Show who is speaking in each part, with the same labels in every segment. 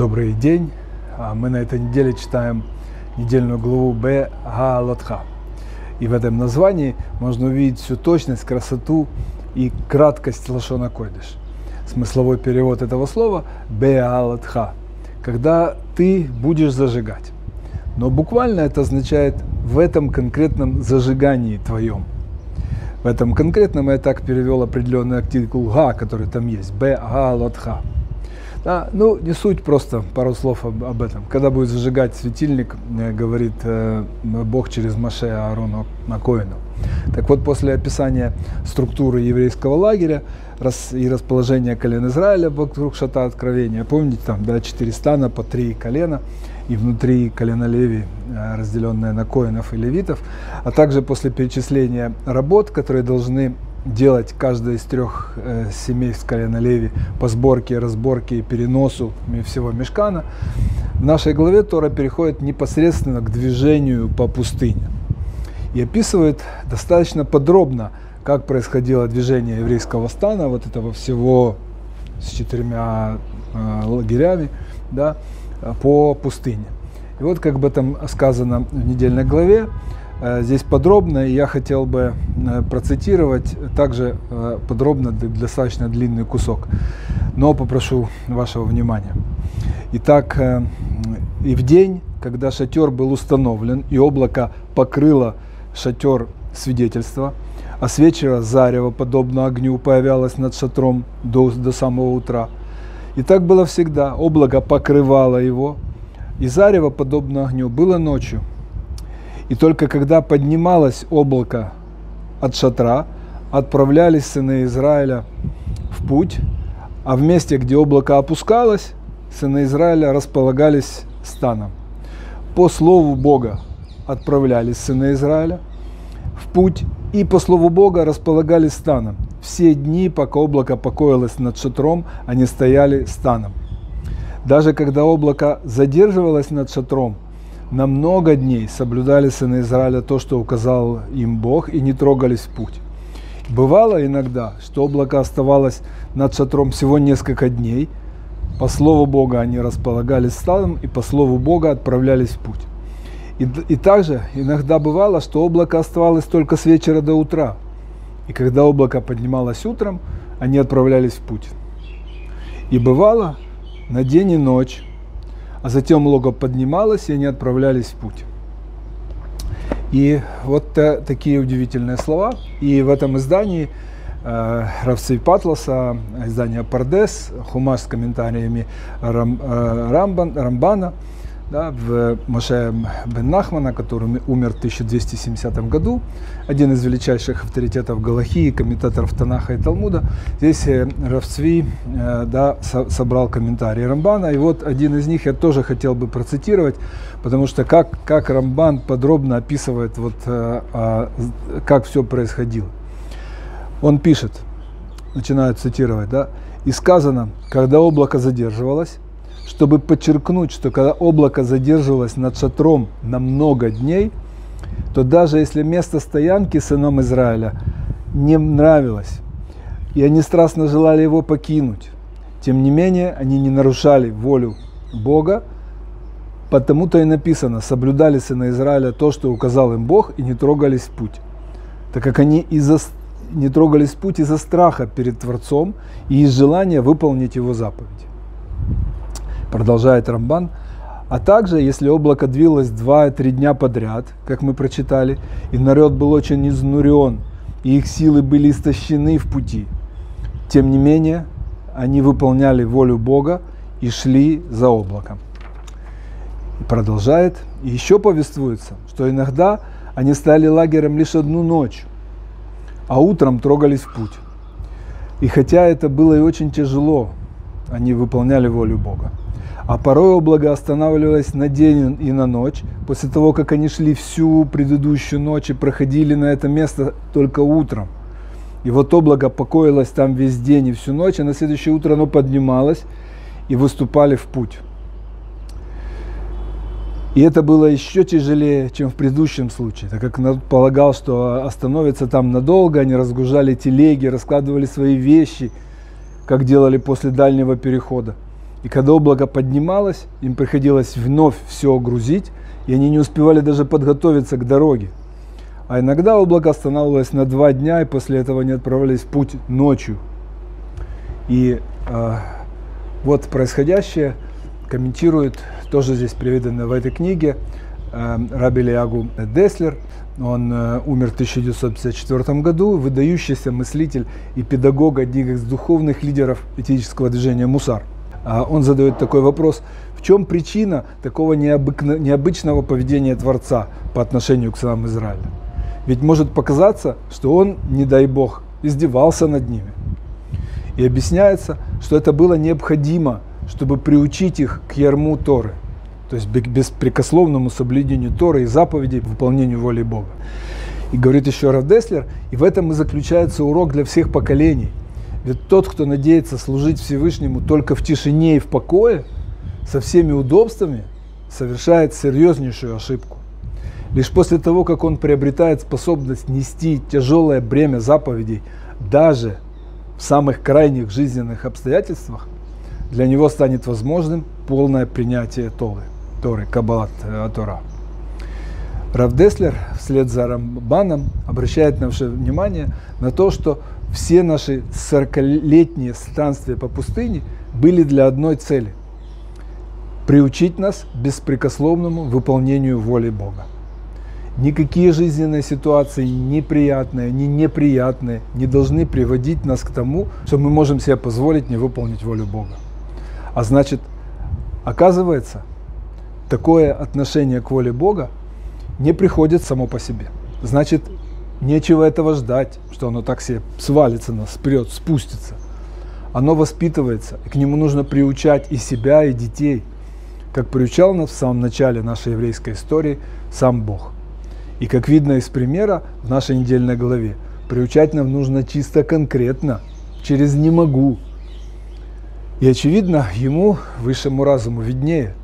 Speaker 1: Добрый день. А, Мы на этой неделе читаем недельную главу Б Гаалатха. И в этом названии можно увидеть всю точность, красоту и краткость Лашона Койдыш. Смысловой перевод этого слова Б Гаалатха. Когда ты будешь зажигать. Но буквально это означает в этом конкретном зажигании твоем. В этом конкретном я так перевел определенный артикул га, который там есть. Б Гаалатха. Да, ну, не суть, просто пару слов об, об этом. Когда будет зажигать светильник, э, говорит э, Бог через Маше Аарону на Коину. Так вот, после описания структуры еврейского лагеря рас, и расположения колен Израиля вокруг шата откровения, помните, там, да, четыре стана по три колена, и внутри колена Леви, э, разделенное на коинов и левитов, а также после перечисления работ, которые должны делать каждая из трех э, семей с колена Леви по сборке, разборке и переносу всего мешкана, в нашей главе Тора переходит непосредственно к движению по пустыне. И описывает достаточно подробно, как происходило движение еврейского стана, вот этого всего с четырьмя э, лагерями, да, по пустыне. И вот как бы там сказано в недельной главе, здесь подробно, и я хотел бы э, процитировать также э, подробно достаточно длинный кусок, но попрошу вашего внимания. Итак, и в день, когда шатер был установлен, и облако покрыло шатер свидетельства, а с вечера зарево, подобно огню, появлялось над шатром до, до самого утра. И так было всегда. Облако покрывало его, и зарево, подобно огню, было ночью. И только когда поднималось облако от шатра, отправлялись сыны Израиля в путь, а в месте, где облако опускалось, сыны Израиля располагались станом. По слову Бога отправлялись сыны Израиля в путь, и по слову Бога располагались станом. Все дни, пока облако покоилось над шатром, они стояли станом. Даже когда облако задерживалось над шатром, на много дней соблюдали сыны Израиля то, что указал им Бог, и не трогались в путь. Бывало иногда, что облако оставалось над шатром всего несколько дней. По слову Бога они располагались стадом, и по слову Бога отправлялись в путь. И, и также иногда бывало, что облако оставалось только с вечера до утра. И когда облако поднималось утром, они отправлялись в путь. И бывало на день и ночь а затем лого поднималось, и они отправлялись в путь. И вот такие удивительные слова. И в этом издании э, Равцей Патласа, издание Пардес, Хумаш с комментариями Рам, э, Рамбан, Рамбана, да, в Моше бен Нахмана, который умер в 1270 году, один из величайших авторитетов Галахии, комментаторов Танаха и Талмуда. Здесь э, Равцви э, да, со собрал комментарии Рамбана, и вот один из них я тоже хотел бы процитировать, потому что как, как Рамбан подробно описывает, вот, э, э, как все происходило. Он пишет, начинает цитировать, да, «И сказано, когда облако задерживалось, чтобы подчеркнуть, что когда облако задерживалось над шатром на много дней, то даже если место стоянки сынам Израиля не нравилось, и они страстно желали его покинуть, тем не менее они не нарушали волю Бога, потому-то и написано, соблюдали сыны Израиля то, что указал им Бог, и не трогались в путь, так как они из-за не трогались в путь из-за страха перед Творцом и из желания выполнить его заповедь продолжает Рамбан. А также, если облако двилось 2-3 дня подряд, как мы прочитали, и народ был очень изнурен, и их силы были истощены в пути, тем не менее, они выполняли волю Бога и шли за облаком. И продолжает, и еще повествуется, что иногда они стали лагерем лишь одну ночь, а утром трогались в путь. И хотя это было и очень тяжело, они выполняли волю Бога. А порой облако останавливалось на день и на ночь, после того, как они шли всю предыдущую ночь и проходили на это место только утром. И вот облако покоилось там весь день и всю ночь, а на следующее утро оно поднималось и выступали в путь. И это было еще тяжелее, чем в предыдущем случае, так как народ полагал, что остановится там надолго, они разгружали телеги, раскладывали свои вещи, как делали после дальнего перехода. И когда облако поднималось, им приходилось вновь все грузить, и они не успевали даже подготовиться к дороге. А иногда облако останавливалось на два дня, и после этого они отправлялись в путь ночью. И э, вот происходящее комментирует, тоже здесь приведено в этой книге, э, Раби Лиагу Деслер. Он э, умер в 1954 году, выдающийся мыслитель и педагог, один из духовных лидеров этического движения «Мусар». А он задает такой вопрос, в чем причина такого необыкно, необычного поведения Творца по отношению к сынам Израиля? Ведь может показаться, что он, не дай Бог, издевался над ними. И объясняется, что это было необходимо, чтобы приучить их к ярму Торы, то есть беспрекословному соблюдению Торы и заповедей, выполнению воли Бога. И говорит еще Раф Деслер, и в этом и заключается урок для всех поколений – ведь тот, кто надеется служить Всевышнему только в тишине и в покое, со всеми удобствами, совершает серьезнейшую ошибку. Лишь после того, как он приобретает способность нести тяжелое бремя заповедей даже в самых крайних жизненных обстоятельствах, для него станет возможным полное принятие Торы, Торы, Каббалат э, Тора. Равдеслер вслед за Рамбаном обращает наше внимание на то, что все наши 40-летние странствия по пустыне были для одной цели – приучить нас беспрекословному выполнению воли Бога. Никакие жизненные ситуации, неприятные, ни неприятные, не должны приводить нас к тому, что мы можем себе позволить не выполнить волю Бога. А значит, оказывается, такое отношение к воле Бога не приходит само по себе. Значит, нечего этого ждать, что оно так себе свалится нас, вперед, спустится. Оно воспитывается, и к нему нужно приучать и себя, и детей, как приучал нас в самом начале нашей еврейской истории сам Бог. И как видно из примера в нашей недельной главе, приучать нам нужно чисто конкретно, через «не могу». И очевидно, ему, высшему разуму, виднее.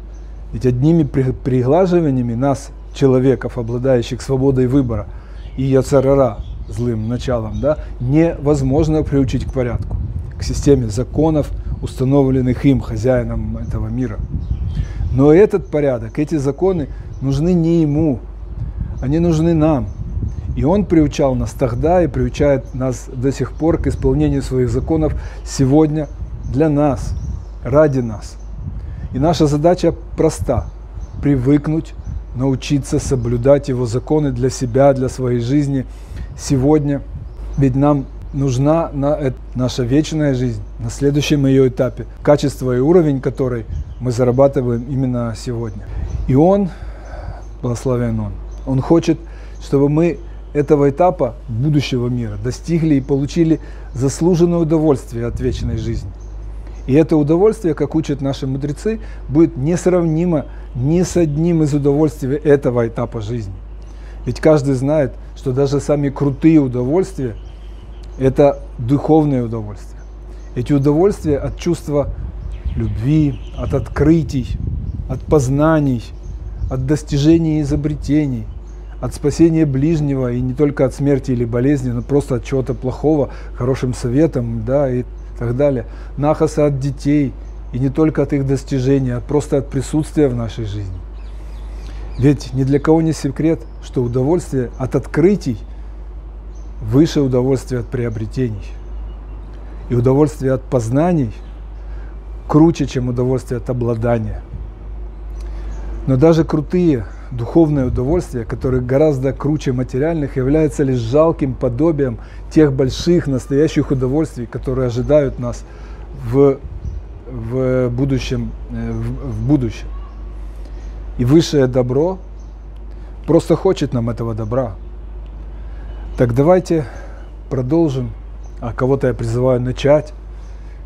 Speaker 1: Ведь одними приглаживаниями нас человеков, обладающих свободой выбора, и яцерара, злым началом, да, невозможно приучить к порядку, к системе законов, установленных им, хозяином этого мира. Но этот порядок, эти законы нужны не ему, они нужны нам. И он приучал нас тогда и приучает нас до сих пор к исполнению своих законов сегодня для нас, ради нас. И наша задача проста – привыкнуть научиться соблюдать Его законы для себя, для своей жизни сегодня. Ведь нам нужна на наша вечная жизнь, на следующем ее этапе, качество и уровень которой мы зарабатываем именно сегодня. И Он, благословен Он, Он хочет, чтобы мы этого этапа будущего мира достигли и получили заслуженное удовольствие от вечной жизни – и это удовольствие, как учат наши мудрецы, будет несравнимо ни с одним из удовольствий этого этапа жизни. Ведь каждый знает, что даже самые крутые удовольствия – это духовное удовольствие. Эти удовольствия от чувства любви, от открытий, от познаний, от достижений и изобретений, от спасения ближнего, и не только от смерти или болезни, но просто от чего-то плохого, хорошим советом, да, и так далее. Нахаса от детей, и не только от их достижений, а просто от присутствия в нашей жизни. Ведь ни для кого не секрет, что удовольствие от открытий выше удовольствия от приобретений. И удовольствие от познаний круче, чем удовольствие от обладания. Но даже крутые духовное удовольствие, которое гораздо круче материальных, является лишь жалким подобием тех больших настоящих удовольствий, которые ожидают нас в, в, будущем, э, в, в будущем. И высшее добро просто хочет нам этого добра. Так давайте продолжим, а кого-то я призываю начать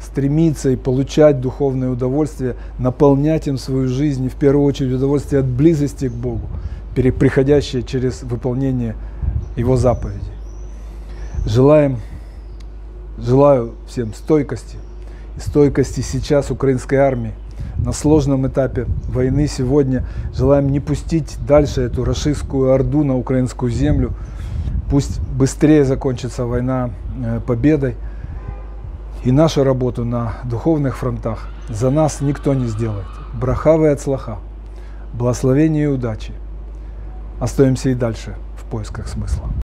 Speaker 1: стремиться и получать духовное удовольствие, наполнять им свою жизнь, и в первую очередь удовольствие от близости к Богу, приходящее через выполнение Его заповедей. Желаем, желаю всем стойкости, и стойкости сейчас украинской армии на сложном этапе войны сегодня. Желаем не пустить дальше эту рашистскую орду на украинскую землю. Пусть быстрее закончится война э, победой – И нашу работу на духовных фронтах за нас никто не сделает. Брахавы от слаха, благословения и удачи. Остаемся и дальше в поисках смысла.